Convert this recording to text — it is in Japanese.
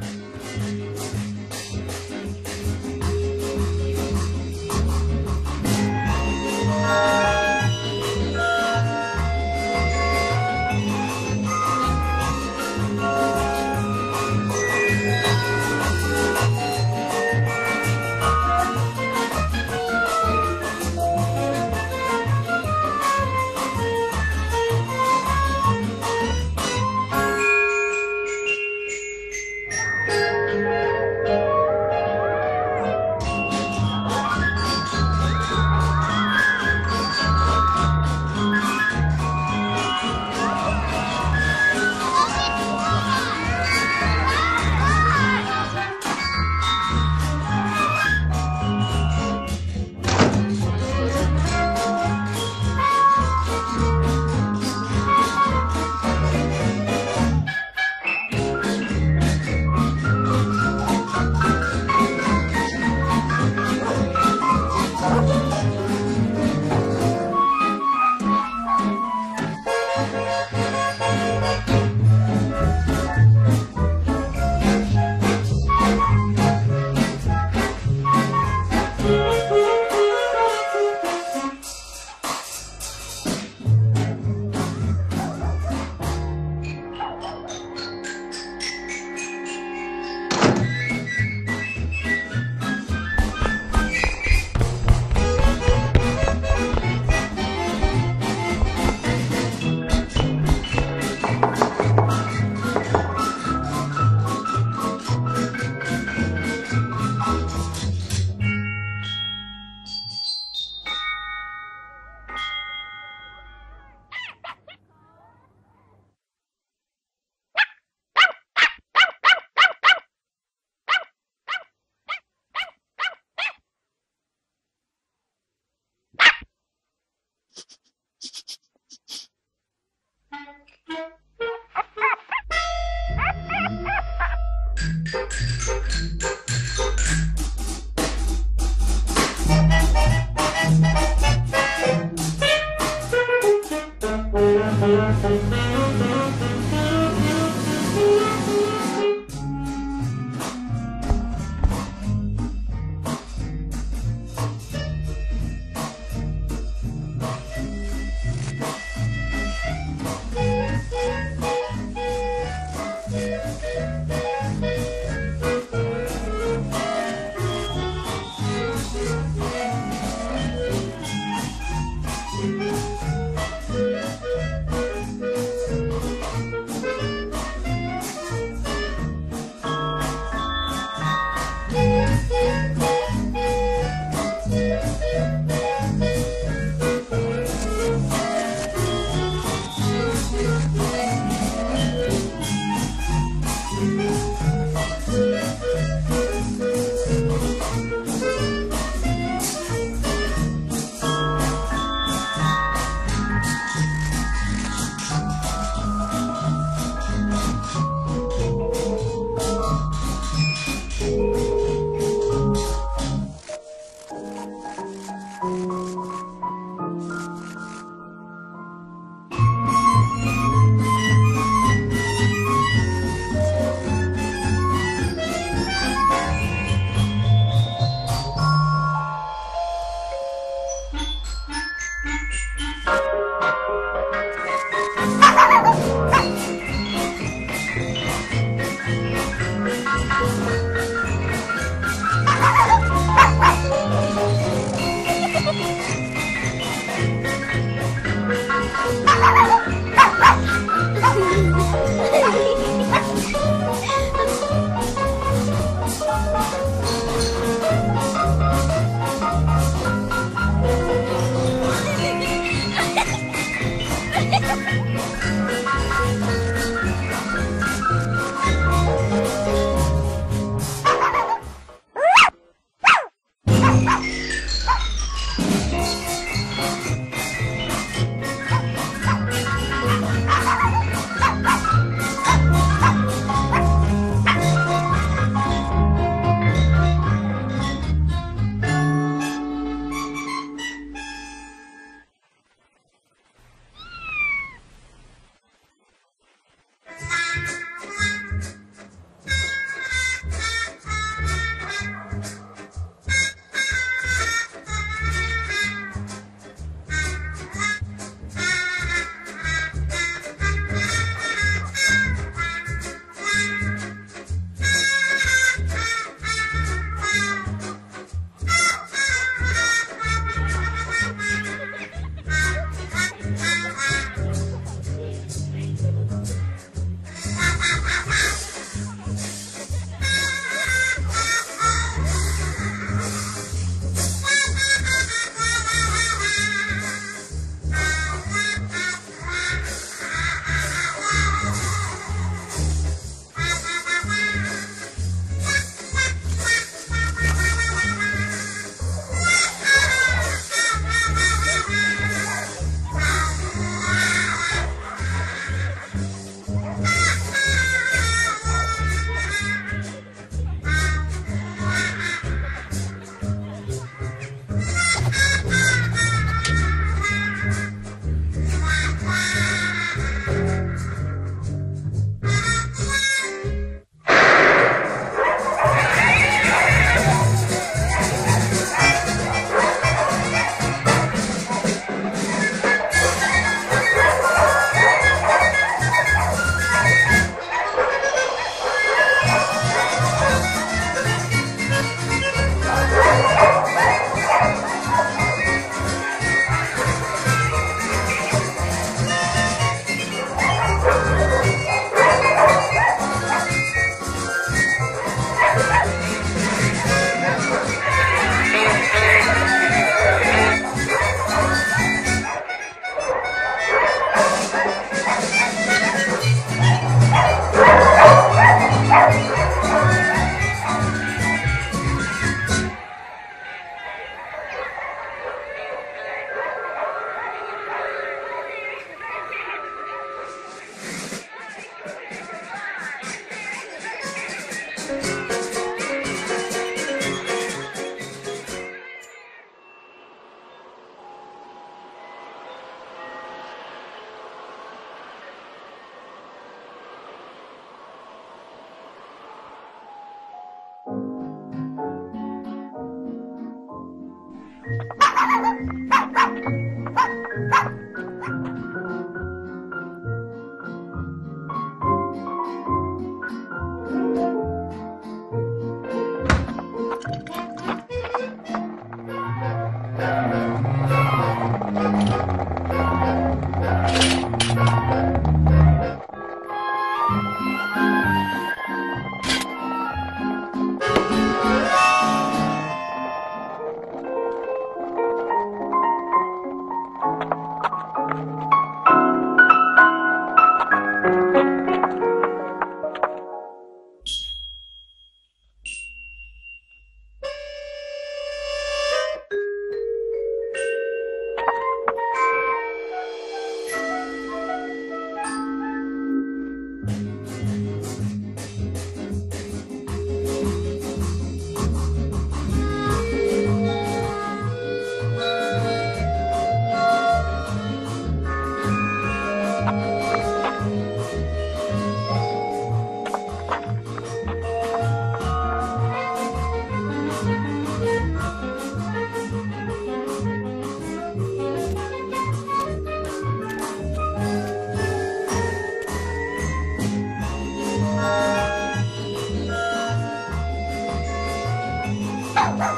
何? you